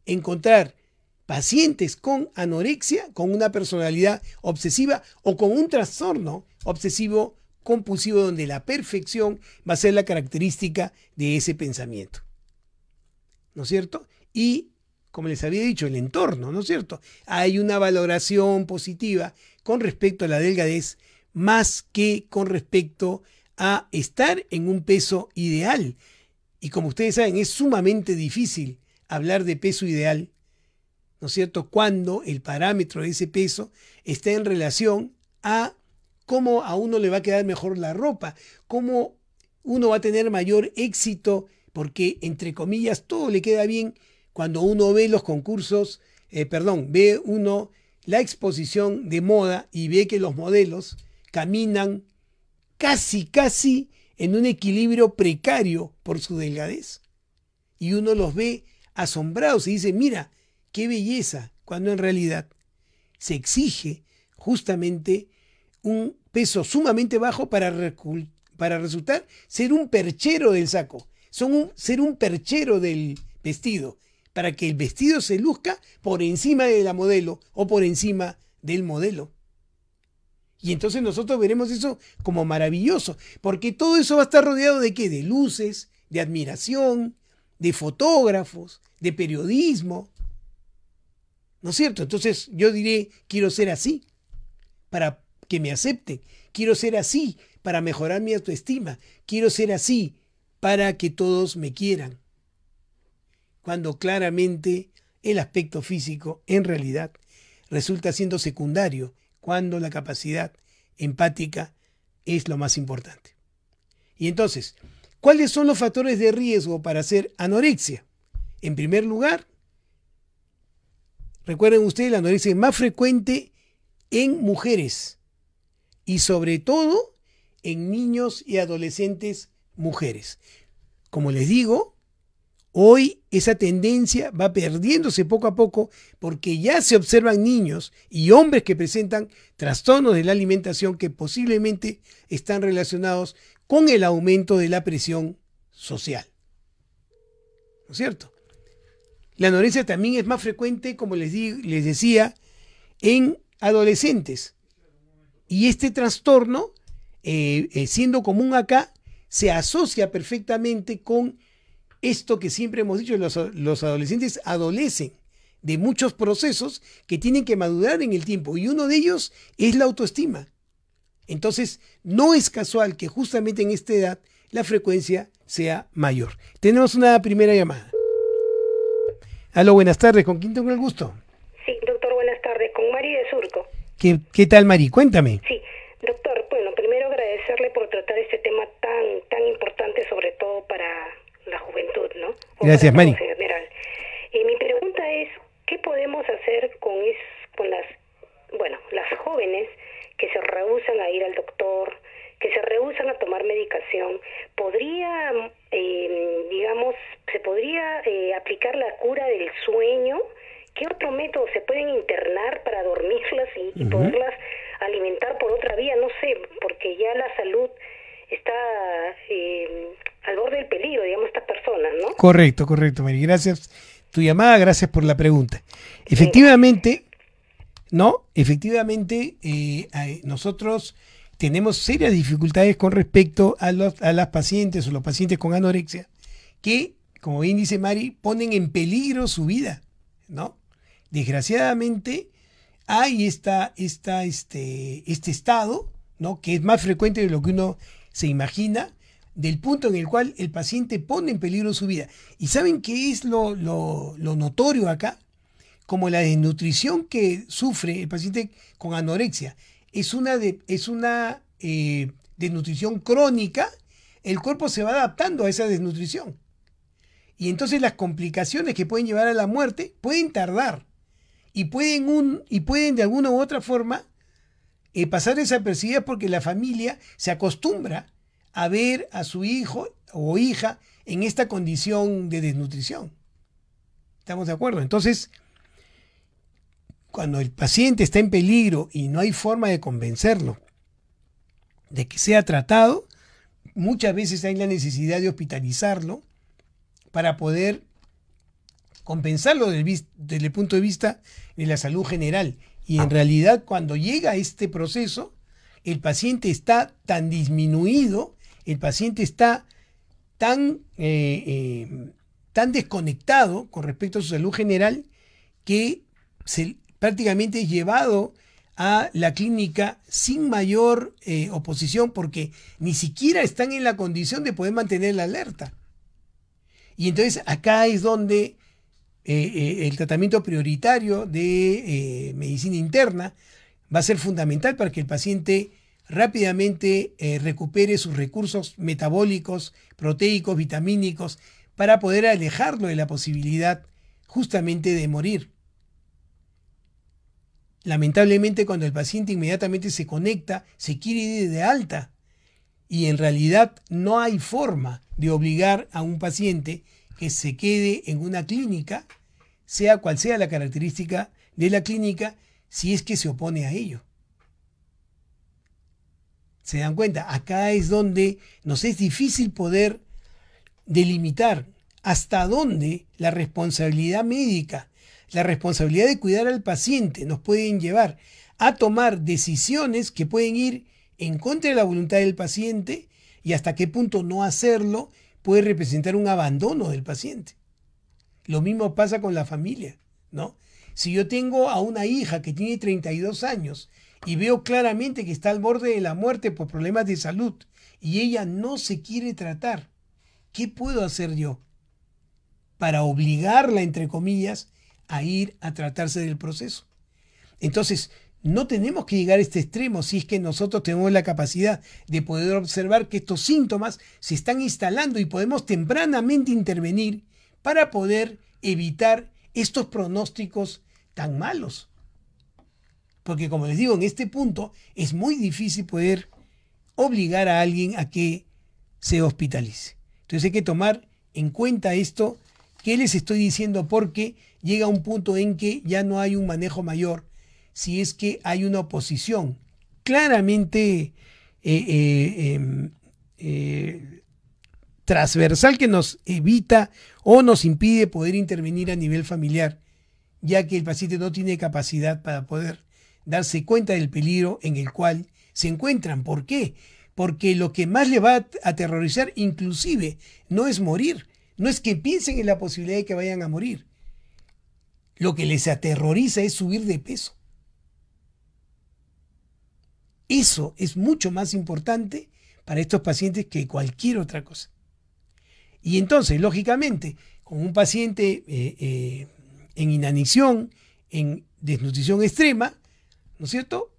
encontrar pacientes con anorexia, con una personalidad obsesiva o con un trastorno obsesivo compulsivo donde la perfección va a ser la característica de ese pensamiento. ¿No es cierto? Y, como les había dicho, el entorno, ¿no es cierto? Hay una valoración positiva con respecto a la delgadez más que con respecto a estar en un peso ideal. Y como ustedes saben, es sumamente difícil hablar de peso ideal, ¿no es cierto?, cuando el parámetro de ese peso está en relación a cómo a uno le va a quedar mejor la ropa, cómo uno va a tener mayor éxito, porque entre comillas todo le queda bien cuando uno ve los concursos, eh, perdón, ve uno la exposición de moda y ve que los modelos caminan casi, casi en un equilibrio precario por su delgadez. Y uno los ve asombrados y dice, mira, qué belleza, cuando en realidad se exige justamente un peso sumamente bajo para, para resultar ser un perchero del saco, son ser un perchero del vestido, para que el vestido se luzca por encima de la modelo o por encima del modelo. Y entonces nosotros veremos eso como maravilloso, porque todo eso va a estar rodeado de qué? De luces, de admiración, de fotógrafos, de periodismo. ¿No es cierto? Entonces yo diré, quiero ser así, para que me acepten. Quiero ser así para mejorar mi autoestima. Quiero ser así para que todos me quieran. Cuando claramente el aspecto físico en realidad resulta siendo secundario cuando la capacidad empática es lo más importante. Y entonces, ¿cuáles son los factores de riesgo para hacer anorexia? En primer lugar, recuerden ustedes, la anorexia es más frecuente en mujeres y sobre todo en niños y adolescentes mujeres. Como les digo, hoy esa tendencia va perdiéndose poco a poco porque ya se observan niños y hombres que presentan trastornos de la alimentación que posiblemente están relacionados con el aumento de la presión social. ¿No es cierto? La anorexia también es más frecuente, como les, les decía, en adolescentes y este trastorno, eh, eh, siendo común acá, se asocia perfectamente con esto que siempre hemos dicho, los, los adolescentes adolecen de muchos procesos que tienen que madurar en el tiempo y uno de ellos es la autoestima. Entonces, no es casual que justamente en esta edad la frecuencia sea mayor. Tenemos una primera llamada. Aló, buenas tardes. ¿Con quién tengo el gusto? Sí, doctor, buenas tardes. Con Mari de Surco. ¿Qué, ¿Qué, tal, Mari? Cuéntame. Sí, doctor, bueno, primero agradecerle por tratar este tema tan, tan importante, sobre todo para la juventud, ¿no? Gracias, Mari general. Y mi pregunta es, ¿qué podemos hacer con, es, con las, bueno, las jóvenes que se rehusan a ir al doctor, que se rehusan a tomar medicación? ¿Podría, eh, digamos, se podría eh, aplicar la cura del sueño? ¿qué otro método se pueden internar para dormirlas y, poderlas alimentar por otra vía? No sé, porque ya la salud está eh, al borde del peligro, digamos, estas personas, ¿no? Correcto, correcto, Mary. Gracias. Tu llamada, gracias por la pregunta. Efectivamente, ¿no? Efectivamente, eh, nosotros tenemos serias dificultades con respecto a, a las pacientes o los pacientes con anorexia que, como bien dice Mari, ponen en peligro su vida, ¿no? Desgraciadamente, hay esta, esta, este, este estado, ¿no? Que es más frecuente de lo que uno se imagina, del punto en el cual el paciente pone en peligro su vida. ¿Y saben qué es lo, lo, notorio acá? Como la desnutrición que sufre el paciente con anorexia es una, de, es una eh, desnutrición crónica, el cuerpo se va adaptando a esa desnutrición. Y entonces las complicaciones que pueden llevar a la muerte pueden tardar y pueden, un, y pueden de alguna u otra forma eh, pasar desapercibidas porque la familia se acostumbra a ver a su hijo o hija en esta condición de desnutrición. ¿Estamos de acuerdo? Entonces, cuando el paciente está en peligro y no hay forma de convencerlo de que sea tratado, muchas veces hay la necesidad de hospitalizarlo para poder compensarlo desde, el punto de vista de la salud general. Y en realidad cuando llega este proceso, el paciente está tan disminuido el paciente está tan, eh, eh, tan desconectado con respecto a su salud general que se, prácticamente es llevado a la clínica sin mayor eh, oposición porque ni siquiera están en la condición de poder mantener la alerta. Y entonces acá es donde el tratamiento prioritario de medicina interna va a ser fundamental para que el paciente rápidamente eh, recupere sus recursos metabólicos, proteicos, vitamínicos, para poder alejarlo de la posibilidad justamente de morir. Lamentablemente cuando el paciente inmediatamente se conecta, se quiere ir de alta y en realidad no hay forma de obligar a un paciente que se quede en una clínica, sea cual sea la característica de la clínica, si es que se opone a ello. ¿Se dan cuenta? Acá es donde nos es difícil poder delimitar hasta dónde la responsabilidad médica, la responsabilidad de cuidar al paciente nos pueden llevar a tomar decisiones que pueden ir en contra de la voluntad del paciente y hasta qué punto no hacerlo puede representar un abandono del paciente. Lo mismo pasa con la familia, ¿no? Si yo tengo a una hija que tiene 32 años y veo claramente que está al borde de la muerte por problemas de salud y ella no se quiere tratar, ¿qué puedo hacer yo para obligarla, entre comillas, a ir a tratarse del proceso? Entonces, no tenemos que llegar a este extremo si es que nosotros tenemos la capacidad de poder observar que estos síntomas se están instalando y podemos tempranamente intervenir para poder evitar estos pronósticos tan malos. Porque como les digo, en este punto es muy difícil poder obligar a alguien a que se hospitalice. Entonces hay que tomar en cuenta esto que les estoy diciendo porque llega un punto en que ya no hay un manejo mayor si es que hay una oposición claramente eh, eh, em, eh, transversal que nos evita o nos impide poder intervenir a nivel familiar, ya que el paciente no tiene capacidad para poder darse cuenta del peligro en el cual se encuentran. ¿Por qué? Porque lo que más le va a aterrorizar inclusive no es morir, no es que piensen en la posibilidad de que vayan a morir. Lo que les aterroriza es subir de peso. Eso es mucho más importante para estos pacientes que cualquier otra cosa. Y entonces, lógicamente, con un paciente eh, eh, en inanición, en desnutrición extrema, ¿no es cierto?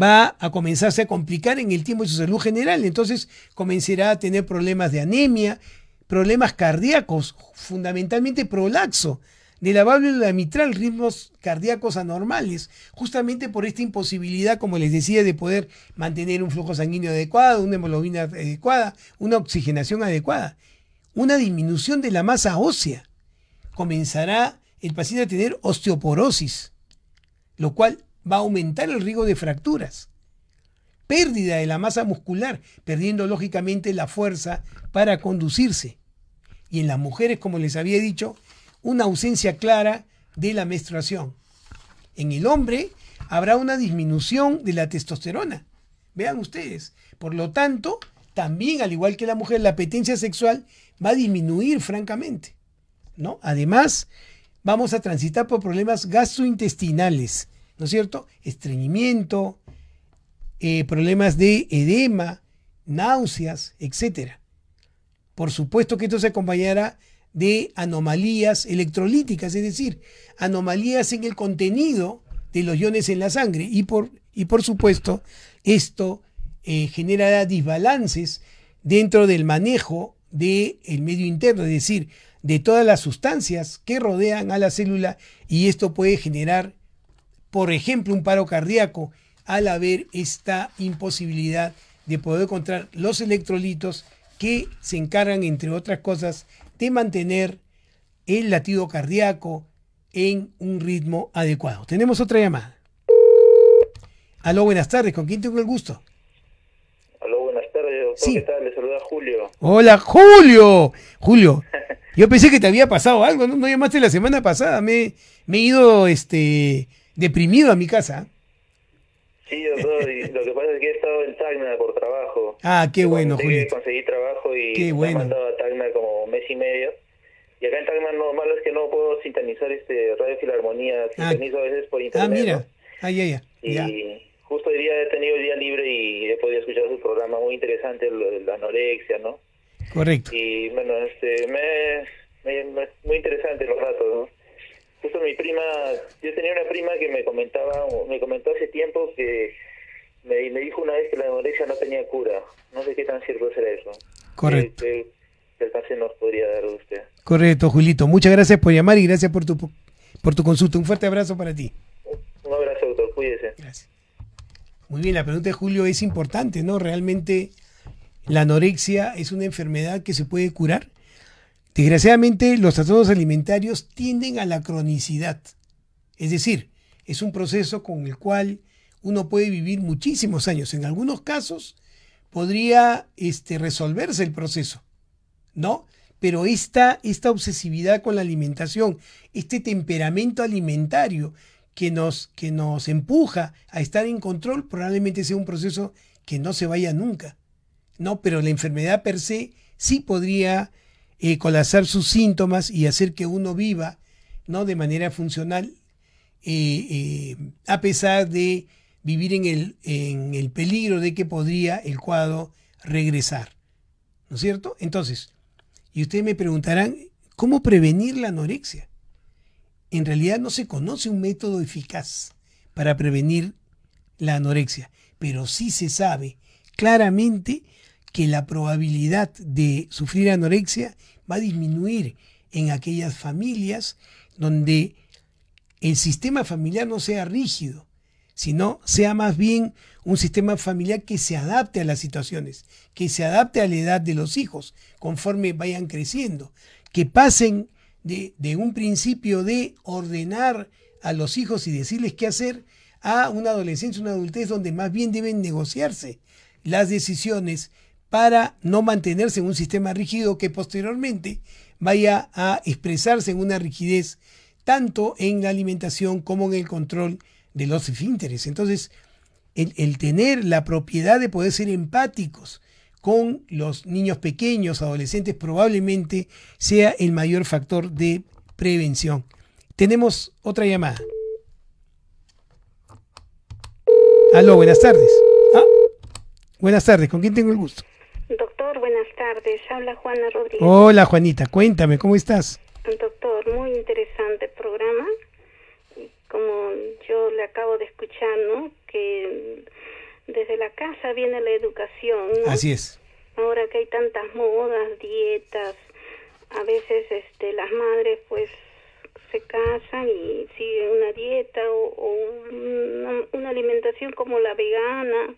Va a comenzarse a complicar en el tiempo de su salud general. Entonces comenzará a tener problemas de anemia, problemas cardíacos, fundamentalmente prolaxo de la válvula mitral, ritmos cardíacos anormales, justamente por esta imposibilidad, como les decía, de poder mantener un flujo sanguíneo adecuado, una hemoglobina adecuada, una oxigenación adecuada. Una disminución de la masa ósea comenzará el paciente a tener osteoporosis, lo cual va a aumentar el riesgo de fracturas. Pérdida de la masa muscular, perdiendo lógicamente la fuerza para conducirse. Y en las mujeres, como les había dicho, una ausencia clara de la menstruación. En el hombre habrá una disminución de la testosterona. Vean ustedes. Por lo tanto, también, al igual que la mujer, la apetencia sexual va a disminuir francamente. ¿no? Además, vamos a transitar por problemas gastrointestinales, ¿no es cierto? Estreñimiento, eh, problemas de edema, náuseas, etc. Por supuesto que esto se acompañará de anomalías electrolíticas, es decir, anomalías en el contenido de los iones en la sangre. Y por, y por supuesto, esto eh, generará desbalances dentro del manejo del medio interno, es decir, de todas las sustancias que rodean a la célula y esto puede generar, por ejemplo, un paro cardíaco al haber esta imposibilidad de poder encontrar los electrolitos que se encargan, entre otras cosas, de mantener el latido cardíaco en un ritmo adecuado. Tenemos otra llamada. Aló, buenas tardes. ¿Con quién tengo el gusto? Aló, buenas tardes. Doctor. ¿Qué tal? Le saluda Julio. Hola, Julio. Julio. Yo pensé que te había pasado algo, ¿no? No llamaste la semana pasada. Me, me he ido este, deprimido a mi casa. Sí, doctor. y lo que pasa es que he estado en Tacna por trabajo. Ah, qué bueno, Julio. Conseguí trabajo y qué bueno. me han mandado a Tacna como mes y medio. Y acá en Tacna lo malo es que no puedo sintonizar este Radio Filarmonía. Ah. Sintonizo a veces por internet. Ah, mira. Ah, ya, ya. Y ya. justo hoy día he tenido el día libre y he podido escuchar su programa muy interesante, lo de la anorexia, ¿no? Correcto. Y bueno, este, me, me, me- muy interesante los datos, ¿no? Justo mi prima, yo tenía una prima que me comentaba, me comentó hace tiempo que me, me dijo una vez que la anorexia no tenía cura. No sé qué tan cierto será eso. Correcto. ¿Qué, qué- qué alcance nos podría dar usted? Correcto, Julito. Muchas gracias por llamar y gracias por tu, por tu consulta. Un fuerte abrazo para ti. Un abrazo, doctor. Cuídese. Gracias. Muy bien, la pregunta de Julio es importante, ¿no? Realmente la anorexia es una enfermedad que se puede curar. Desgraciadamente, los trastornos alimentarios tienden a la cronicidad. Es decir, es un proceso con el cual uno puede vivir muchísimos años. En algunos casos podría este, resolverse el proceso, ¿no? Pero esta, esta obsesividad con la alimentación, este temperamento alimentario que nos, que nos empuja a estar en control, probablemente sea un proceso que no se vaya nunca. No, pero la enfermedad per se sí podría eh, colapsar sus síntomas y hacer que uno viva ¿no? de manera funcional, eh, eh, a pesar de vivir en el, en el peligro de que podría el cuadro regresar. ¿No es cierto? Entonces, y ustedes me preguntarán, ¿cómo prevenir la anorexia? En realidad no se conoce un método eficaz para prevenir la anorexia, pero sí se sabe claramente que la probabilidad de sufrir anorexia va a disminuir en aquellas familias donde el sistema familiar no sea rígido, sino sea más bien un sistema familiar que se adapte a las situaciones, que se adapte a la edad de los hijos conforme vayan creciendo, que pasen de, un principio de ordenar a los hijos y decirles qué hacer a una adolescencia, una adultez donde más bien deben negociarse las decisiones para no mantenerse en un sistema rígido que posteriormente vaya a expresarse en una rigidez tanto en la alimentación como en el control de los esfínteres. Entonces, el, tener la propiedad de poder ser empáticos con los niños pequeños, adolescentes, probablemente sea el mayor factor de prevención. Tenemos otra llamada. Aló, buenas tardes. Ah, buenas tardes, ¿con quién tengo el gusto? Doctor, buenas tardes. Habla Juana Rodríguez. Hola, Juanita, cuéntame, ¿cómo estás? Doctor, muy interesante programa. Como yo le acabo de escuchar, ¿no? Que desde la casa viene la educación, ¿no? Así es. Ahora que hay tantas modas, dietas, a veces este, las madres pues se casan y siguen una dieta o, o una, una alimentación como la vegana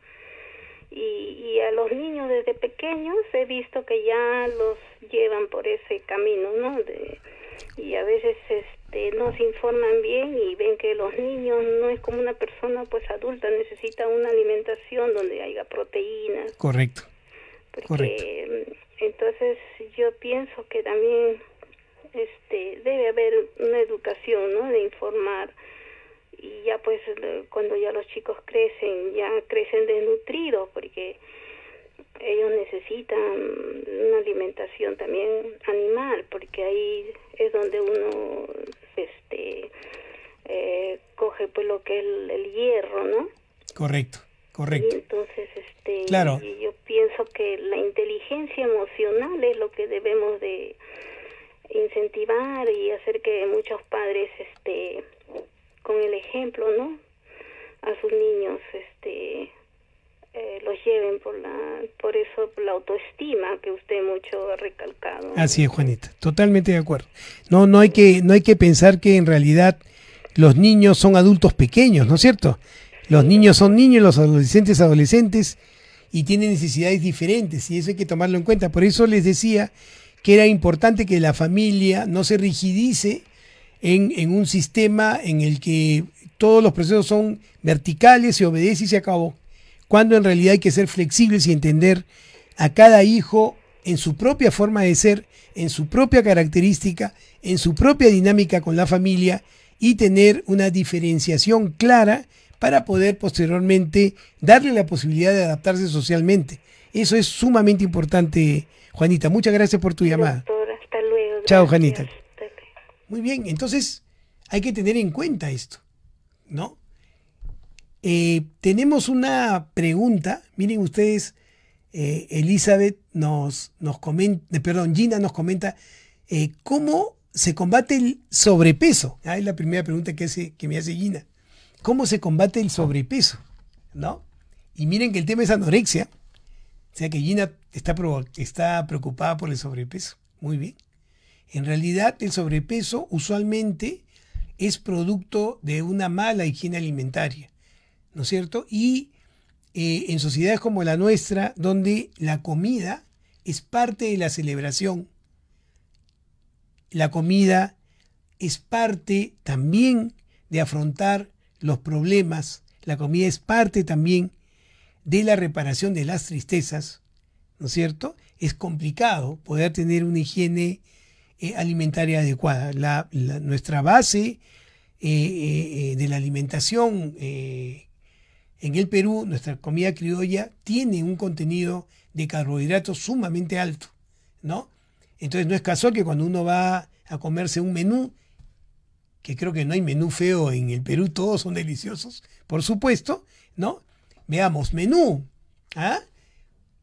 y, y a los niños desde pequeños he visto que ya los llevan por ese camino, ¿no? De, y a veces este no se informan bien y ven que los niños no es como una persona pues adulta, necesita una alimentación donde haya proteínas. Correcto. Correcto. Mm, entonces yo pienso que también este debe haber una educación, ¿no? De informar y ya pues cuando ya los chicos crecen, ya crecen desnutridos porque ellos necesitan una alimentación también animal porque ahí es donde uno este eh, coge pues lo que es el, hierro no correcto correcto entonces este claro. yo pienso que la inteligencia emocional es lo que debemos de incentivar y hacer que muchos padres este el ejemplo no a sus niños este eh, los lleven por la por eso por la autoestima que usted mucho ha recalcado. Así es, Juanita, totalmente de acuerdo. No no hay que no hay que pensar que en realidad los niños son adultos pequeños, ¿no es cierto? Los niños son niños, los adolescentes adolescentes y tienen necesidades diferentes y eso hay que tomarlo en cuenta. Por eso les decía que era importante que la familia no se rigidice en, en un sistema en el que todos los procesos son verticales, se obedece y se acabó cuando en realidad hay que ser flexibles y entender a cada hijo en su propia forma de ser, en su propia característica, en su propia dinámica con la familia y tener una diferenciación clara para poder posteriormente darle la posibilidad de adaptarse socialmente. Eso es sumamente importante, Juanita. Muchas gracias por tu llamada. hasta luego. Chao, Juanita. Muy bien, entonces hay que tener en cuenta esto, ¿no? Eh, tenemos una pregunta, miren ustedes, eh, Elizabeth nos, nos comenta, eh, perdón, Gina nos comenta, ¿cómo se combate el sobrepeso? Ah, es la primera pregunta que, hace, que me hace Gina. ¿Cómo se combate el sobrepeso? ¿No? Y miren que el tema es anorexia, o sea que Gina está, está preocupada por el sobrepeso. Muy bien. En realidad el sobrepeso usualmente es producto de una mala higiene alimentaria. ¿no es cierto? Y eh, en sociedades como la nuestra, donde la comida es parte de la celebración, la comida es parte también de afrontar los problemas, la comida es parte también de la reparación de las tristezas, ¿no es cierto? Es complicado poder tener una higiene eh, alimentaria adecuada. nuestra base eh, de la alimentación en el Perú, nuestra comida criolla tiene un contenido de carbohidratos sumamente alto, ¿no? Entonces no es casual que cuando uno va a comerse un menú, que creo que no hay menú feo en el Perú, todos son deliciosos, por supuesto, ¿no? Veamos, menú, ¿ah?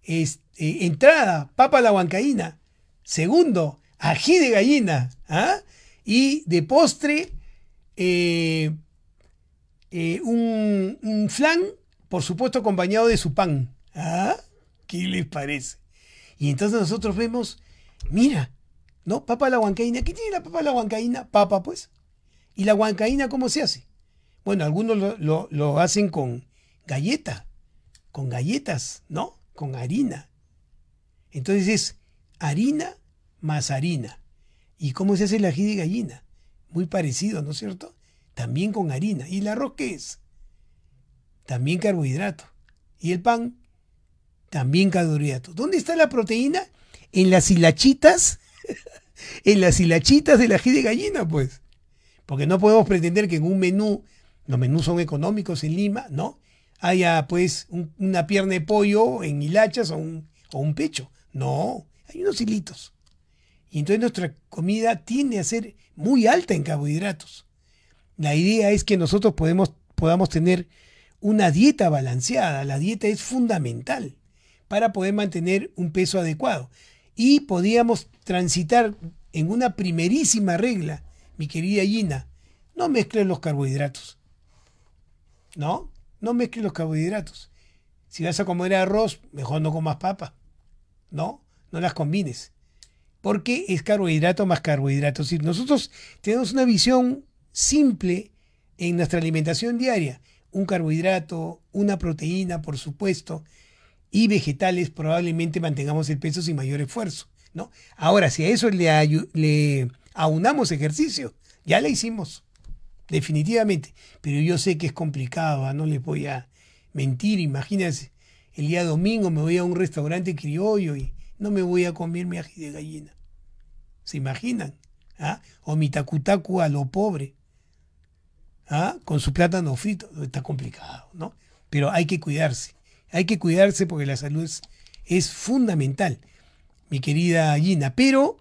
Eh, entrada, papa a la huancaína. Segundo, ají de gallina, ¿ah? Y de postre, eh, eh, un, flan, por supuesto, acompañado de su pan. ¿Ah? ¿Qué les parece? Y entonces nosotros vemos, mira, ¿no? Papa la huancaína. ¿Qué tiene la papa la huancaína? Papa, pues. ¿Y la huancaína cómo se hace? Bueno, algunos lo, lo hacen con galleta, con galletas, ¿no? Con harina. Entonces es harina más harina. ¿Y cómo se hace el ají de gallina? Muy parecido, ¿no es cierto? también con harina. ¿Y el arroz qué es? También carbohidrato. ¿Y el pan? También carbohidrato. ¿Dónde está la proteína? En las hilachitas. en las hilachitas del ají de gallina, pues. Porque no podemos pretender que en un menú, los menús son económicos en Lima, ¿no? Haya pues una pierna de pollo en hilachas o un, o un pecho. No, hay unos hilitos. Y entonces nuestra comida tiende a ser muy alta en carbohidratos. La idea es que nosotros podamos tener una dieta balanceada. La dieta es fundamental para poder mantener un peso adecuado. Y podíamos transitar en una primerísima regla, mi querida Gina, no mezcles los carbohidratos. ¿No? No mezcles los carbohidratos. Si vas a comer arroz, mejor no comas papa. ¿No? No las combines. Porque es carbohidrato más carbohidrato. Nosotros tenemos una visión simple en nuestra alimentación diaria. Un carbohidrato, una proteína, por supuesto, y vegetales, probablemente mantengamos el peso sin mayor esfuerzo. ¿no? Ahora, si a eso le, le aunamos ejercicio, Ya la hicimos, definitivamente. Pero yo sé que es complicado, ¿ah? no les voy a mentir. Imagínense, el día domingo me voy a un restaurante criollo y no me voy a comer mi ají de gallina. ¿Se imaginan? ¿Ah? O mi tacutacu a lo pobre. ¿Ah? Con su plátano frito. Está complicado, ¿no? Pero hay que cuidarse. Hay que cuidarse porque la salud es, es fundamental, mi querida Gina. Pero,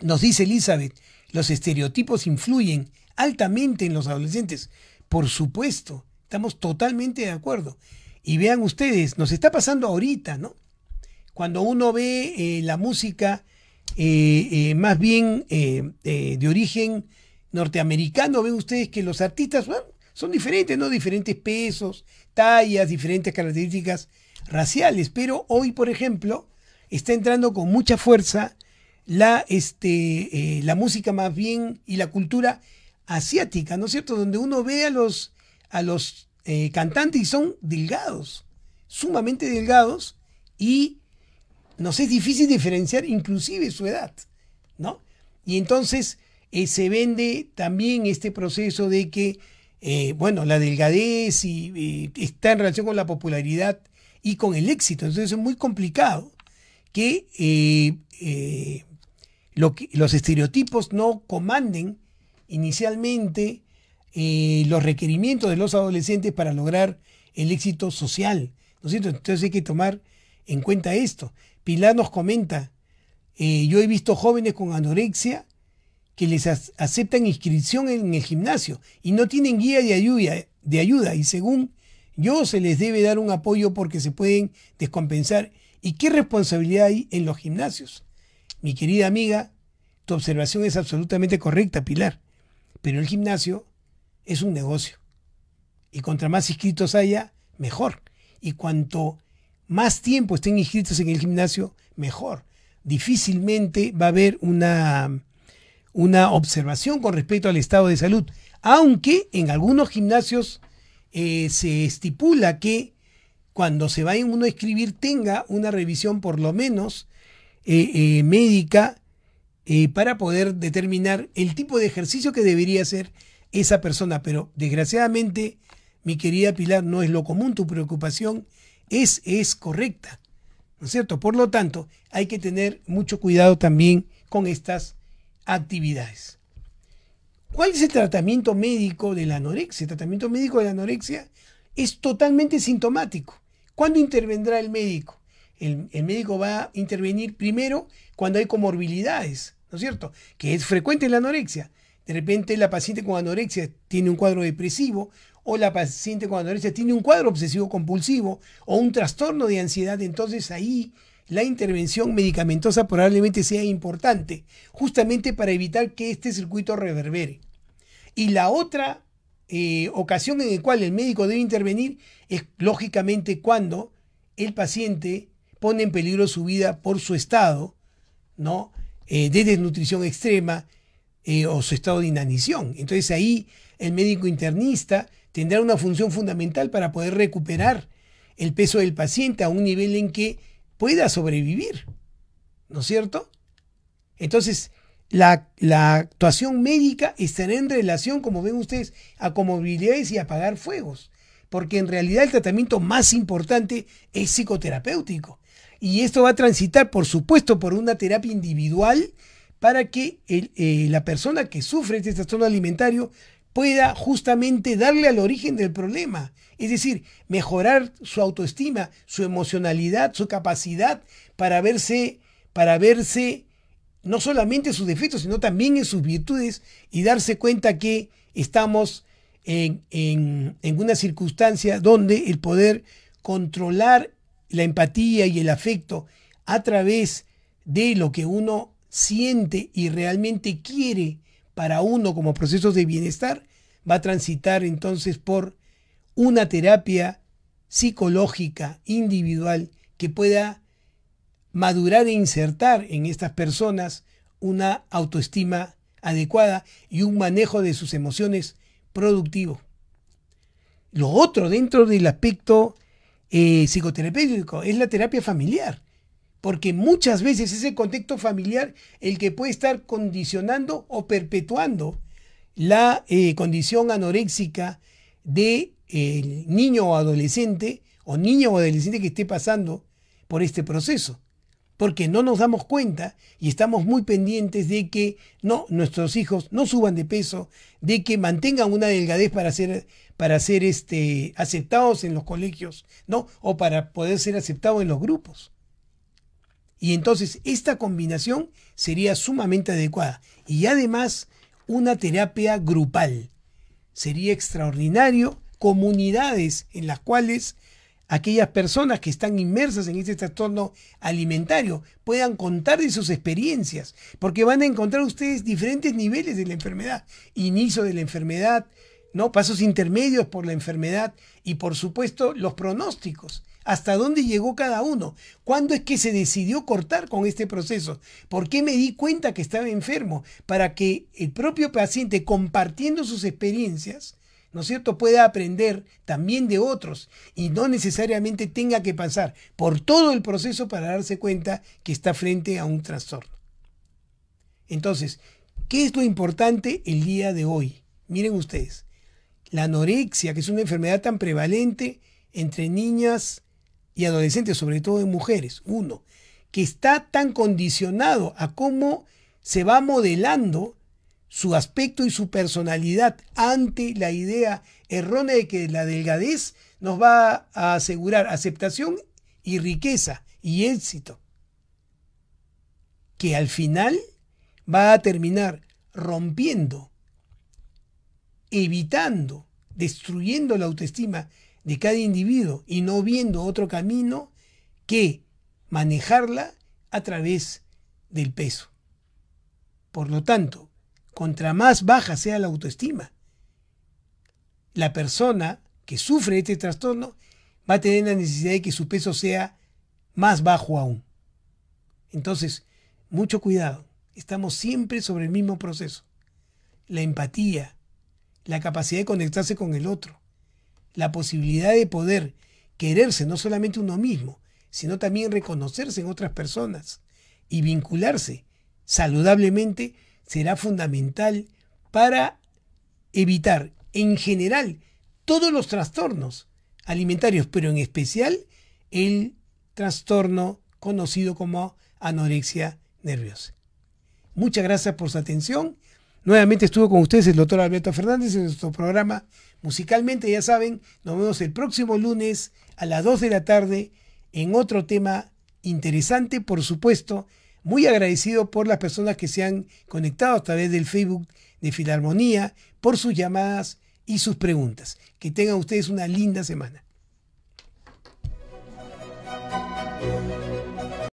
nos dice Elizabeth, los estereotipos influyen altamente en los adolescentes. Por supuesto, estamos totalmente de acuerdo. Y vean ustedes, nos está pasando ahorita, ¿no? Cuando uno ve eh, la música eh, eh, más bien de origen norteamericano, ven ustedes que los artistas son diferentes, ¿no? Diferentes pesos, tallas, diferentes características raciales. Pero hoy, por ejemplo, está entrando con mucha fuerza la, este, la música más bien y la cultura asiática, ¿no es cierto? Donde uno ve a los, a los cantantes y son delgados, sumamente delgados y nos es difícil diferenciar inclusive su edad, ¿no? Y entonces eh, se vende también este proceso de que, eh, bueno, la delgadez y, está en relación con la popularidad y con el éxito. Entonces es muy complicado que, lo que los estereotipos no comanden inicialmente eh, los requerimientos de los adolescentes para lograr el éxito social. ¿no es cierto? Entonces hay que tomar en cuenta esto. Pilar nos comenta, eh, yo he visto jóvenes con anorexia que les aceptan inscripción en el gimnasio y no tienen guía de ayuda, de ayuda y según yo se les debe dar un apoyo porque se pueden descompensar. ¿Y qué responsabilidad hay en los gimnasios? Mi querida amiga, tu observación es absolutamente correcta, Pilar. Pero el gimnasio es un negocio. Y contra más inscritos haya, mejor. Y cuanto más tiempo estén inscritos en el gimnasio, mejor. Difícilmente va a haber una, una observación con respecto al estado de salud. Aunque en algunos gimnasios eh, se estipula que cuando se vaya uno a escribir tenga una revisión por lo menos eh, eh, médica para poder determinar el tipo de ejercicio que debería hacer esa persona. Pero desgraciadamente, mi querida Pilar, no es lo común, tu preocupación es, es correcta. ¿No es cierto? Por lo tanto, hay que tener mucho cuidado también con estas actividades. ¿Cuál es el tratamiento médico de la anorexia? El tratamiento médico de la anorexia es totalmente sintomático. ¿Cuándo intervendrá el médico? el, médico va a intervenir primero cuando hay comorbilidades, ¿no es cierto? Que es frecuente en la anorexia. De repente la paciente con anorexia tiene un cuadro depresivo o la paciente con anorexia tiene un cuadro obsesivo compulsivo o un trastorno de ansiedad, entonces ahí la intervención medicamentosa probablemente sea importante, justamente para evitar que este circuito reverbere. Y la otra eh, ocasión en la cual el médico debe intervenir es lógicamente cuando el paciente pone en peligro su vida por su estado, ¿no? Eh, de desnutrición extrema eh, o su estado de inanición. Entonces ahí el médico internista tendrá una función fundamental para poder recuperar el peso del paciente a un nivel en que pueda sobrevivir, ¿no es cierto? Entonces, la, actuación médica estará en relación, como ven ustedes, a comorbilidades y a apagar fuegos, porque en realidad el tratamiento más importante es psicoterapéutico. Y esto va a transitar, por supuesto, por una terapia individual para que eh, la persona que sufre este trastorno alimentario pueda justamente darle al origen del problema. Es decir, mejorar su autoestima, su emocionalidad, su capacidad para verse, para verse no solamente sus defectos, sino también en sus virtudes y darse cuenta que estamos en, en una circunstancia donde el poder controlar la empatía y el afecto a través de lo que uno siente y realmente quiere para uno como procesos de bienestar, va a transitar entonces por una terapia psicológica individual que pueda madurar e insertar en estas personas una autoestima adecuada y un manejo de sus emociones productivo. Lo otro dentro del aspecto eh, psicoterapéutico, es la terapia familiar. Porque muchas veces es el contexto familiar el que puede estar condicionando o perpetuando la eh, condición anoréxica de niño o adolescente o niño o adolescente que esté pasando por este proceso. Porque no nos damos cuenta y estamos muy pendientes de que no, nuestros hijos no suban de peso, de que mantengan una delgadez para ser, para ser este, aceptados en los colegios, ¿no? O para poder ser aceptados en los grupos. Y entonces esta combinación sería sumamente adecuada. Y además una terapia grupal. Sería extraordinario comunidades en las cuales aquellas personas que están inmersas en este trastorno alimentario puedan contar de sus experiencias, porque van a encontrar ustedes diferentes niveles de la enfermedad, inicio de la enfermedad, ¿no? pasos intermedios por la enfermedad y por supuesto los pronósticos. ¿Hasta dónde llegó cada uno? ¿Cuándo es que se decidió cortar con este proceso? ¿Por qué me di cuenta que estaba enfermo? Para que el propio paciente, compartiendo sus experiencias, ¿no es cierto?, pueda aprender también de otros y no necesariamente tenga que pasar por todo el proceso para darse cuenta que está frente a un trastorno. Entonces, ¿qué es lo importante el día de hoy? Miren ustedes, la anorexia, que es una enfermedad tan prevalente entre niñas y adolescentes, sobre todo en mujeres, uno, que está tan condicionado a cómo se va modelando su aspecto y su personalidad ante la idea errónea de que la delgadez nos va a asegurar aceptación y riqueza y éxito, que al final va a terminar rompiendo, evitando, destruyendo la autoestima de cada individuo y no viendo otro camino que manejarla a través del peso. Por lo tanto, contra más baja sea la autoestima, la persona que sufre este trastorno va a tener la necesidad de que su peso sea más bajo aún. Entonces, mucho cuidado. Estamos siempre sobre el mismo proceso. La empatía, la capacidad de conectarse con el otro, la posibilidad de poder quererse no solamente uno mismo, sino también reconocerse en otras personas y vincularse saludablemente será fundamental para evitar en general todos los trastornos alimentarios, pero en especial el trastorno conocido como anorexia nerviosa. Muchas gracias por su atención. Nuevamente estuvo con ustedes el doctor Alberto Fernández en nuestro programa Musicalmente. Ya saben, nos vemos el próximo lunes a las 2 de la tarde en otro tema interesante, por supuesto, muy agradecido por las personas que se han conectado a través del Facebook de Filarmonía, por sus llamadas y sus preguntas. Que tengan ustedes una linda semana.